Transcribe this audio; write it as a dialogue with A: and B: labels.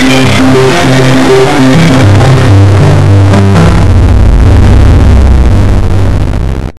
A: Música